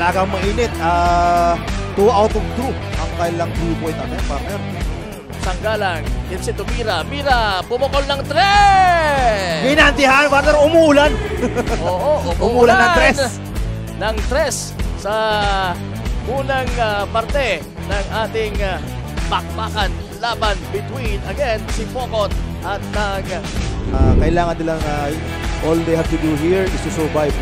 talagang mainit. Ah, 2 out of 2 ang kailang 3 point natin, partner. Sanggalang, Vincent Mira. Mira, pumukol ng tres! Ginantihan, partner, umuulan. Oo, Umuulan ng tres. Ng tres sa unang ah, parte ng ating ah, bakbakan laban between, again, si Pokot at ng Ah, kailangan nilang ah, all they have to do here is to survive.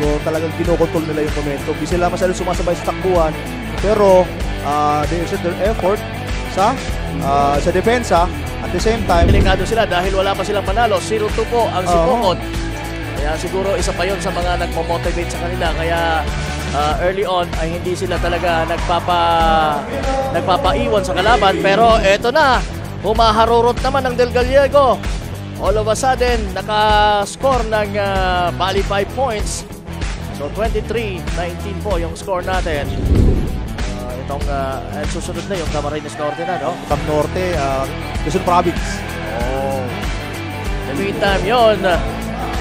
So talagang kinokontrol nila yung momentum. Di sila masyadong sumasabay sa takbuhan. Pero ah, they exert their effort sa ah, sa depensa. At the same time, delikado sila dahil wala pa silang panalo. 0-2 po ang si Oo. Pokot. Kaya siguro isa pa yon sa mga nagmo-motivate sa kanila. Kaya ah, early on ay hindi sila talaga nagpapa nagpapaiwan sa kalaban. Pero eto na, humaharurot naman ng Del Gallego. All of a sudden, naka-score ng ah, bali 5 points. So 23-19 po yung score natin. Ah, itong uh, susunod na yung Camarines Norte na, no? Cam Norte, ah, Quezon Province. Oh. In the meantime, yun,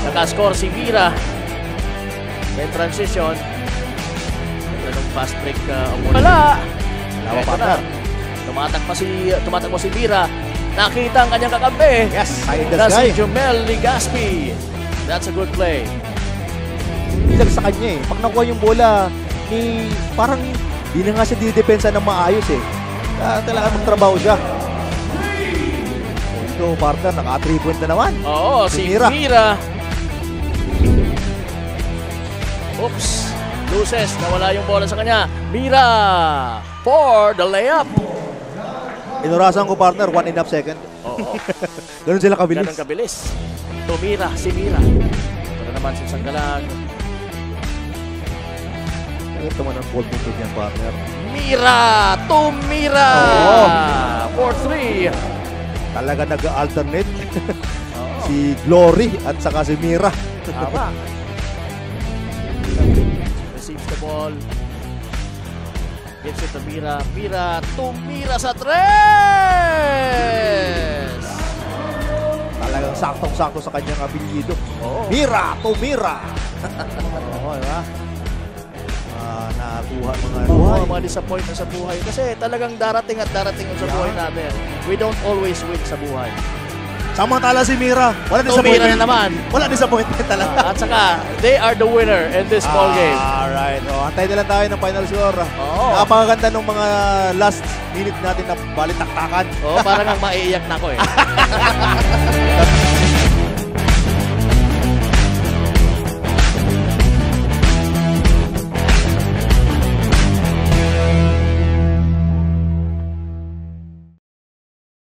nakascore si Mira. May transition. Ito nung fast break uh, wala. Wala, Eto partner. na. Tumatakpa si, tumatakbo si Mira. Nakita ang kanyang kakampi. Yes, the Na si. Jumel Ligaspi. That's a good play. Ilag sa kanya eh. Pag nakuha yung bola, ni parang di na nga siya didepensa ng maayos eh. Ah, talaga magtrabaho siya. Ito, partner, naka 3 point na naman. Oo, Si si, Mira. Mira. Oops. Loses, nawala yung bola sa kanya. Mira for the layup. Inurasan ko, partner, 1 and a half second. Oo. Ganun sila kabilis. Ganun kabilis. Tumira, si Mira. Ito naman si Sanggalang. Ito man ang ball movement niyan, partner. Mira! Tumira! For three. Talaga nag-alternate Oo. si Glory at saka si Mira. Tama. Receives the ball. Gives it to Mira. Mira, tumira sa tres! Talagang saktong-sakto sa kanyang apelyido. Oo. Mira to Mira. Oo, diba? Ah, nakuha mga Oo, mga disappointment sa buhay. Kasi talagang darating at darating sa buhay natin. We don't always win sa buhay. Samantala si Mira. Wala Tumira disappointment. na naman. Wala disappointment talaga. Ah, at saka, they are the winner in this ball game. Alright. Oh, antay na lang tayo ng final score. Oo. Napakaganda ng mga last minute natin na balitaktakan. Oo, parang ang maiiyak na ako eh.